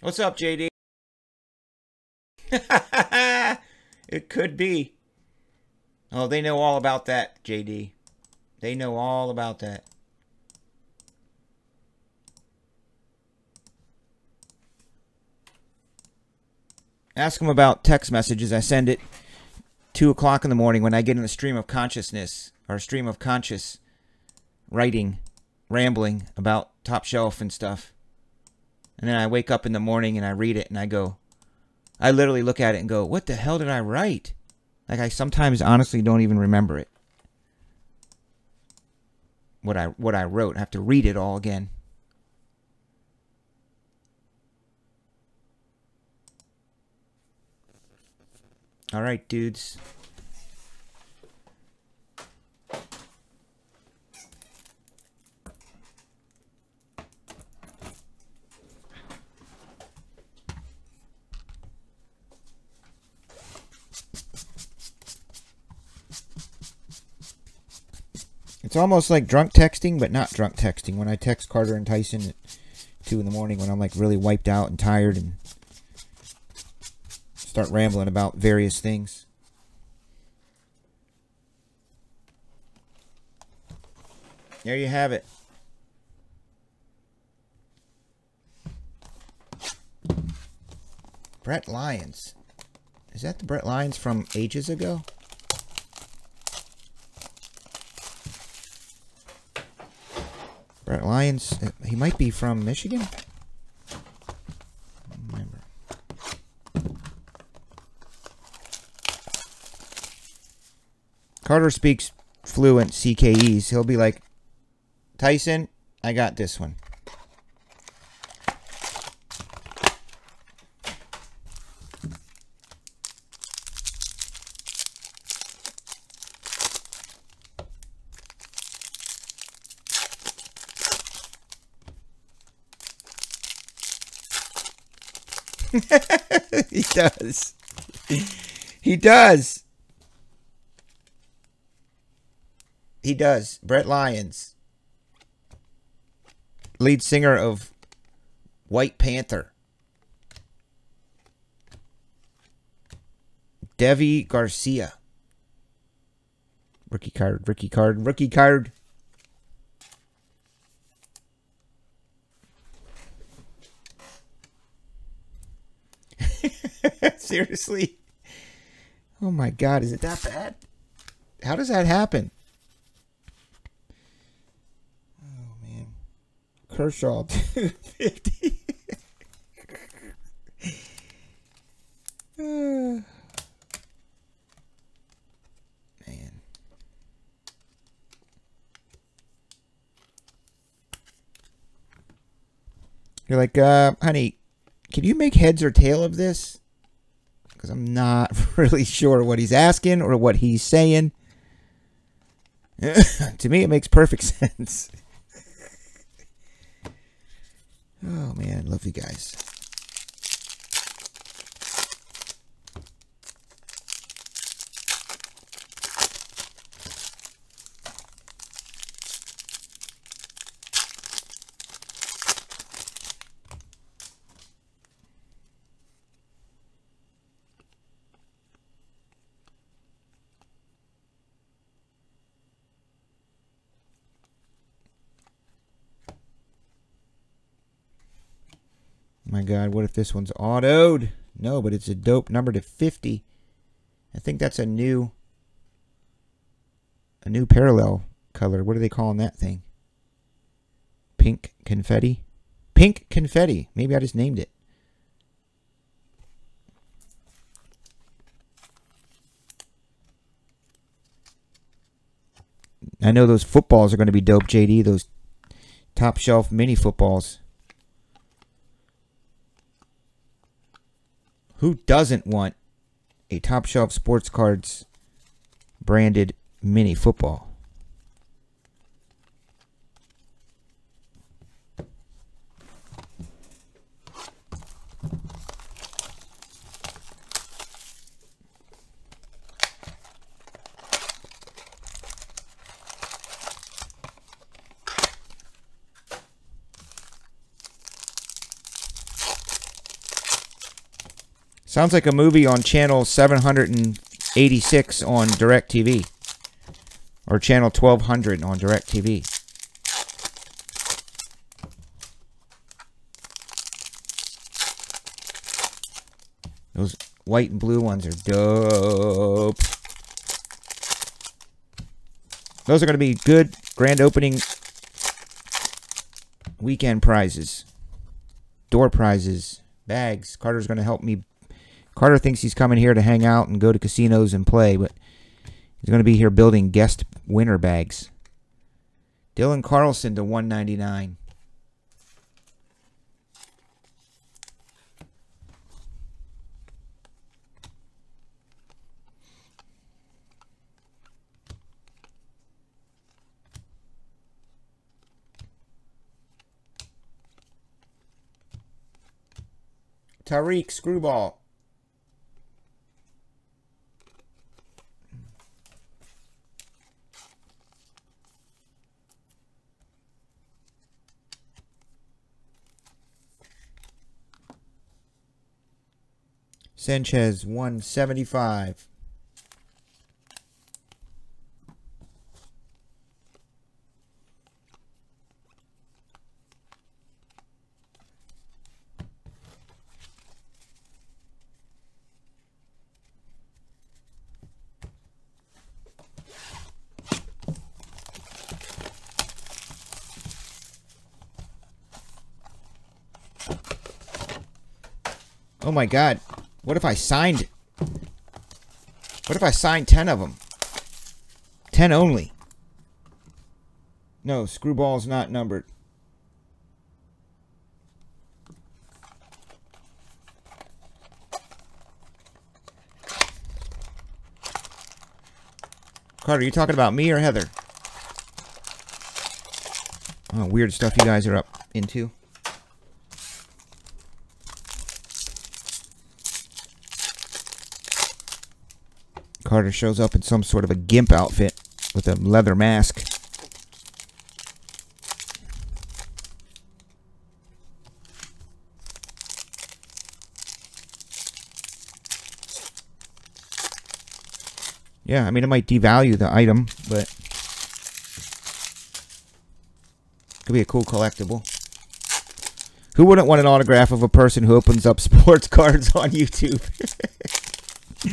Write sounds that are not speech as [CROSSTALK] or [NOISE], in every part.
What's up, JD? [LAUGHS] it could be. Oh, they know all about that, JD. They know all about that. Ask them about text messages. I send it 2 o'clock in the morning when I get in the stream of consciousness or stream of conscious writing, rambling about top shelf and stuff. And then I wake up in the morning and I read it and I go, I literally look at it and go, what the hell did I write? Like I sometimes honestly don't even remember it. What I what I wrote. I have to read it all again. All right, dudes. It's almost like drunk texting, but not drunk texting. When I text Carter and Tyson at 2 in the morning when I'm like really wiped out and tired and start rambling about various things. There you have it. Brett Lyons. Is that the Brett Lyons from ages ago? Lyons, uh, he might be from Michigan. Remember. Carter speaks fluent CKEs. He'll be like, Tyson, I got this one. [LAUGHS] he does. He does. He does. Brett Lyons, lead singer of White Panther. Deivi Garcia. Rookie card, rookie card, rookie card. [LAUGHS] Seriously? Oh my god, is it that bad? How does that happen? Oh man. Kershaw [LAUGHS] 250. [SIGHS] man. You're like, uh, honey, can you make heads or tail of this? Because I'm not [LAUGHS] really sure what he's asking or what he's saying. [LAUGHS] to me, it makes perfect [LAUGHS] sense. oh, man. Love you guys. My God, what if this one's autoed? No, but it's a dope number to 50. I think that's a new a new parallel color. What are they calling that thing? Pink confetti? Pink confetti. Maybe I just named it. I know those footballs are going to be dope, JD. Those top shelf mini footballs. Who doesn't want a top shelf sports cards branded mini football? Sounds like a movie on channel 786 on DirecTV. Or channel 1200 on DirecTV. Those white and blue ones are dope. Those are going to be good grand opening weekend prizes. Door prizes. Bags. Carter's going to help me. Carter thinks he's coming here to hang out and go to casinos and play, but he's going to be here building guest winner bags. Dylan Carlson to 199. Tarik Screwball. Sanchez 175. Oh my god. What if I signed... What if I signed 10 of them? 10 only. No, Screwball's not numbered. Carter, you talking about me or Heather? Oh, weird stuff you guys are up into. Carter shows up in some sort of a gimp outfit with a leather mask. Yeah, I mean, it might devalue the item, but could be a cool collectible. Who wouldn't want an autograph of a person who opens up [LAUGHS] sports cards on YouTube?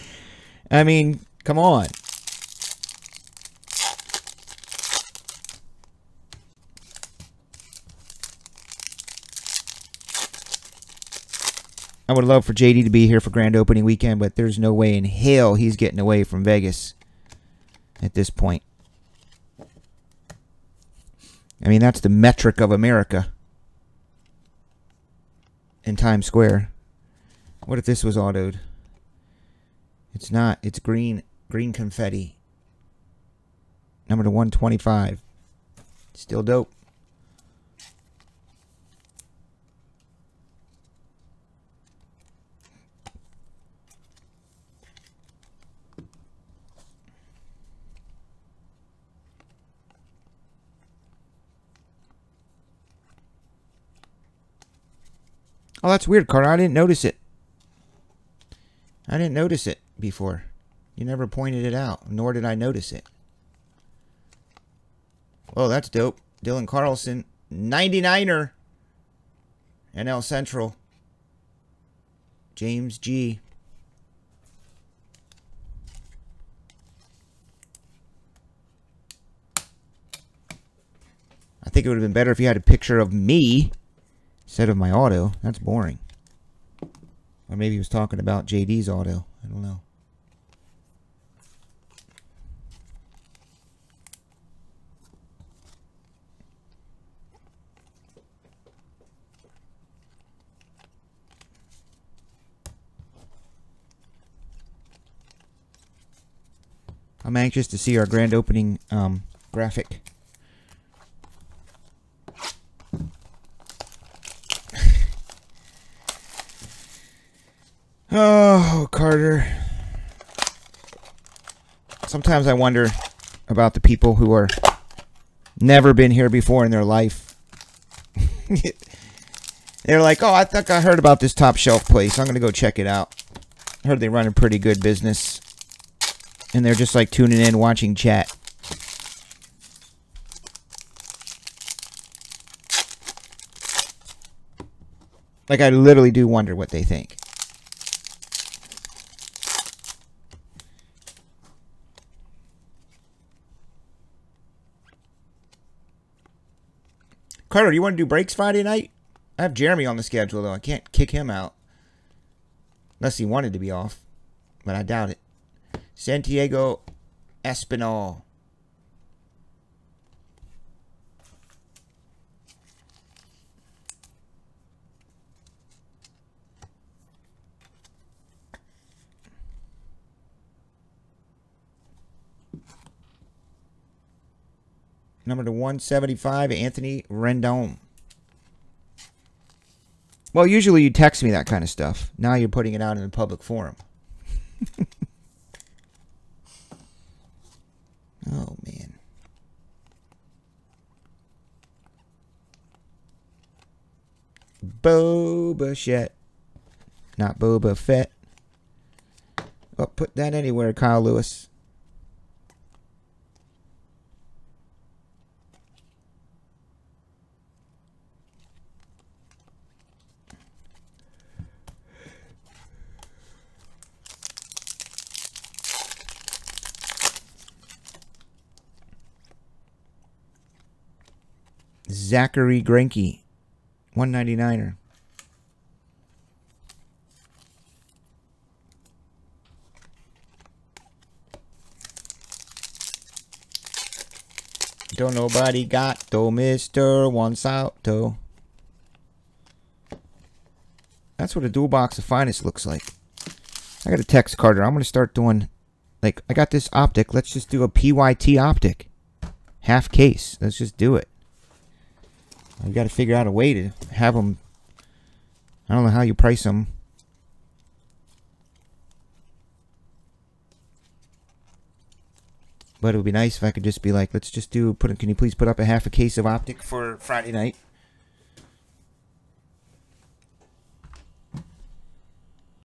[LAUGHS] I mean, come on. I would love for JD to be here for grand opening weekend, but there's no way in hell he's getting away from Vegas at this point. I mean, that's the metric of America in Times Square. What if this was autoed? It's not. It's green. Green confetti. Number to 125. Still dope. Oh, that's weird, Carter. I didn't notice it. I didn't notice it before. You never pointed it out, nor did I notice it. Well, that's dope. Dylan Carlson, 99er. NL Central. James G. I think it would have been better if you had a picture of me instead of my auto. That's boring. Or maybe he was talking about JD's auto. I don't know. I'm anxious to see our grand opening um, graphic. [LAUGHS] oh, Carter. Sometimes I wonder about the people who are never been here before in their life. [LAUGHS] They're like, oh, I think I heard about this top shelf place. I'm going to go check it out. Heard they run a pretty good business. And they're just like tuning in, watching chat. Like, I literally do wonder what they think. Carter, do you want to do breaks Friday night? I have Jeremy on the schedule, though. I can't kick him out. Unless he wanted to be off. But I doubt it. Santiago Espinal. Number to 175, Anthony Rendon. Well, usually you text me that kind of stuff. Now you're putting it out in a public forum. [LAUGHS] oh, man. Boba Fett. Not Boba Fett. Oh, put that anywhere, Kyle Lewis. Zachary Greinke, 199er. Don't nobody got though, Mister One Salto. That's what a dual box of finest looks like. I got a text Carter. I'm gonna start doing like I got this optic. Let's just do a PYT optic, half case. Let's just do it. I've got to figure out a way to have them. I don't know how you price them. But it would be nice if I could just be like, let's just do, put. can you please put up a half a case of optic for Friday night?